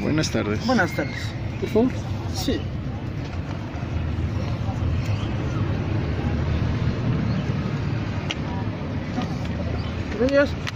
Buenas tardes. Buenas tardes. Por favor. Sí. Gracias.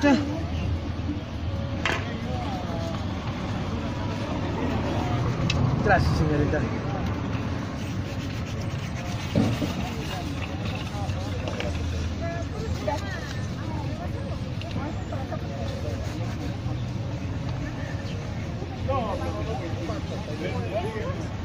já. Graças, senhorita. Thank you.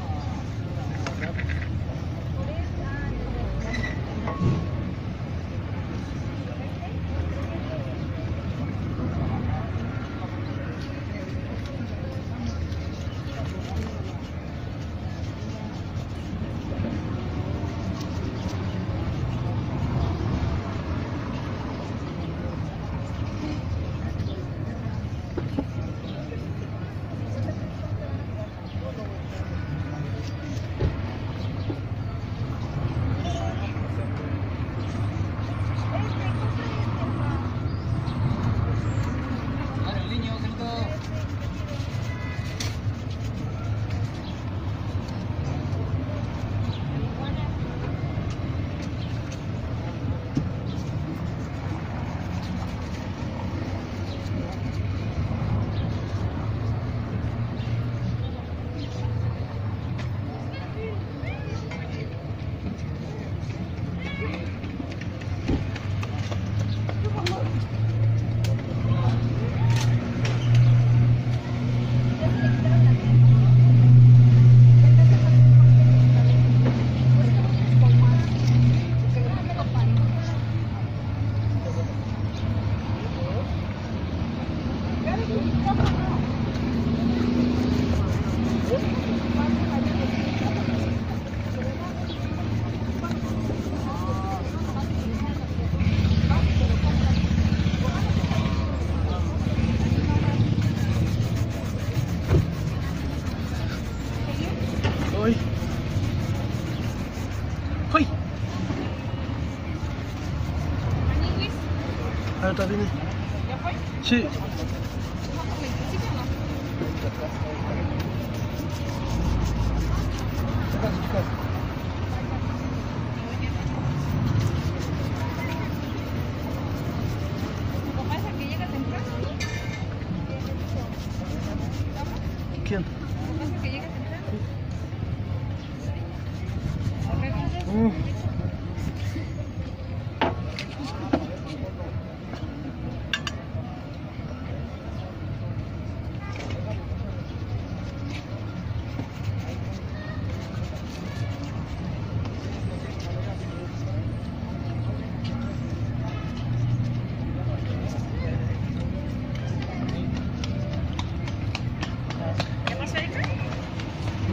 然，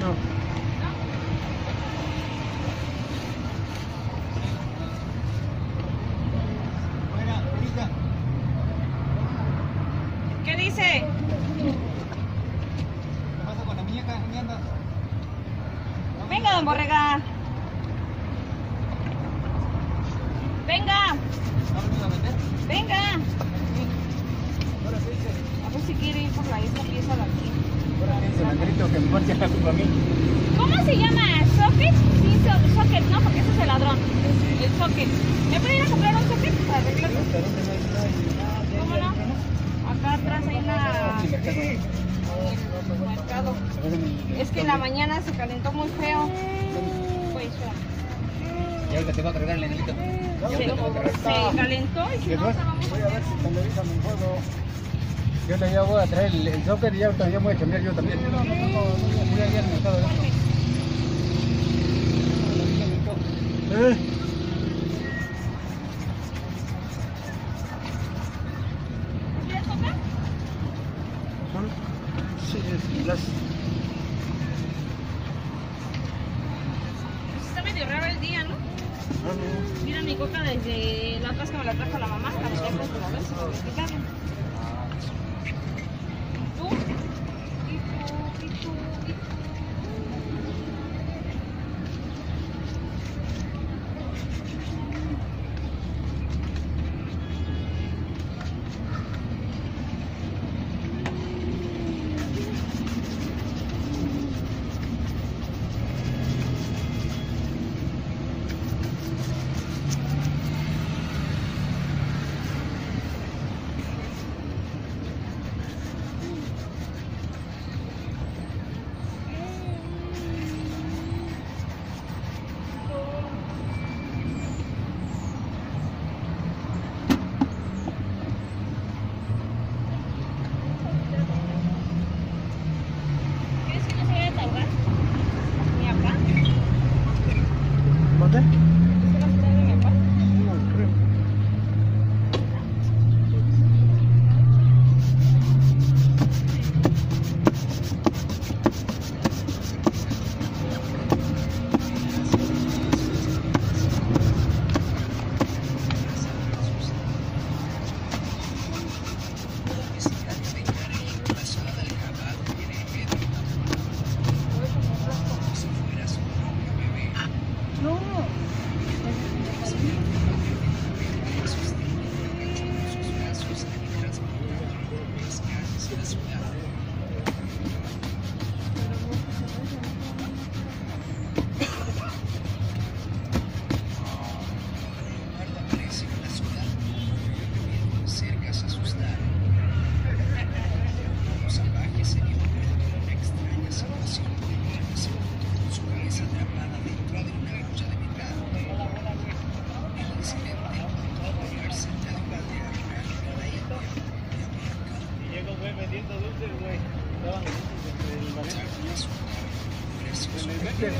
No. ¿Qué dice? ¿Qué pasa con la muñeca? ¿Dónde andas? Venga, don Borrega. Venga, venga. Ahora sí. A ver si quiere ir por la esta pieza de aquí. Me la. ¿Cómo se llama? ¿Socket? Sí, so- socket, ¿no? Porque ese es el ladrón. El socket. ¿Me puede ir a comprar un socket para arreglarlo? ¿Cómo ya, no? ya. Acá atrás hay una... Sí, mercado. el- Es que en la mañana se calentó muy feo. Pues, espera. Y ahorita te va a cargar el enelito. Y se, te calentó y si ¿Qué no, estábamos Voy a ver si televisan el juego. Yo todavía voy a traer el, el y ya todavía voy a cambiar yo también.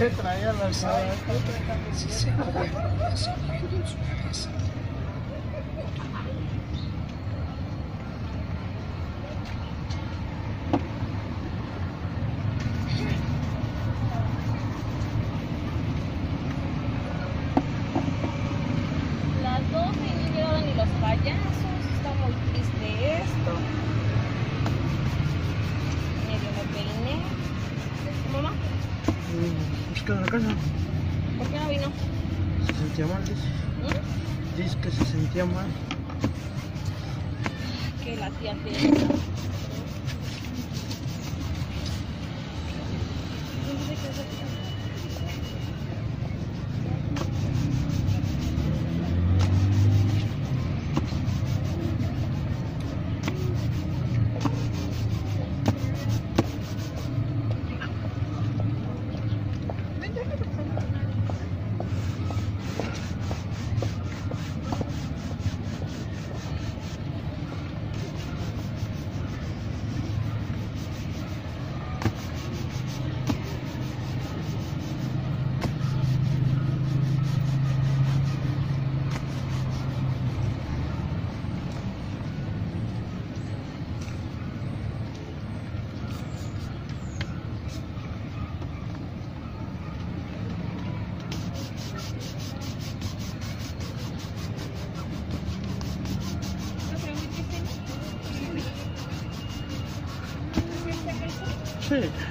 traía las... de la casa. ¿Por qué no vino? Se sentía mal, dice. ¿Mm? Dice que se sentía mal. Que la tía tiene. Entonces, は。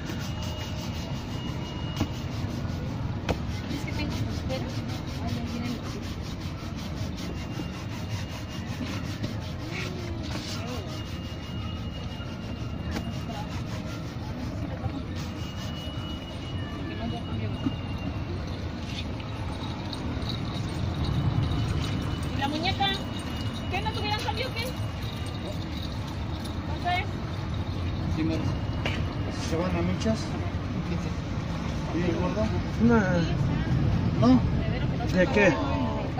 ¿No? ¿De qué?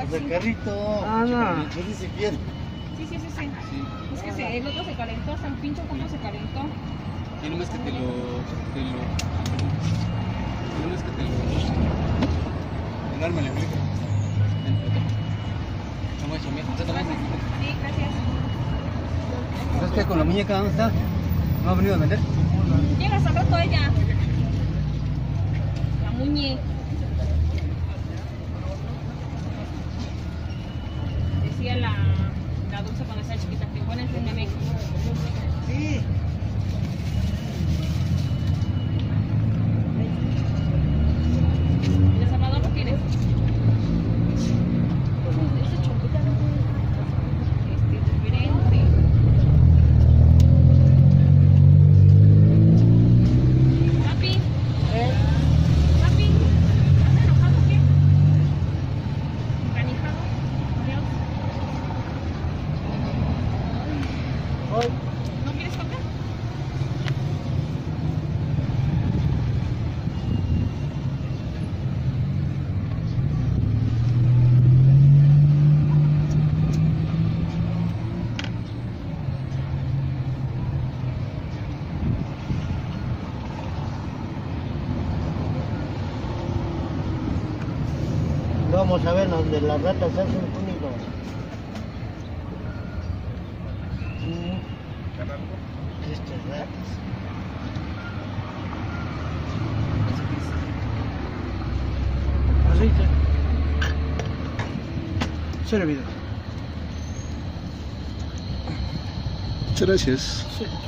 De carrito. Ana. si quiere. Sí, sí, sí, sí. sí. Es que se, el otro se calentó, hasta el pincho como se calentó. Y no es que te lo. Te lo. Que te lo. El arma le aplica. No voy a chambear. Sí, gracias. ¿Sabes qué? Con la muñeca, ¿dónde está? ¿No ha venido a vender? La Vamos a ver donde las ratas hacen túnico. Estas ratas. Aceite. Servido. Muchas gracias. Sí.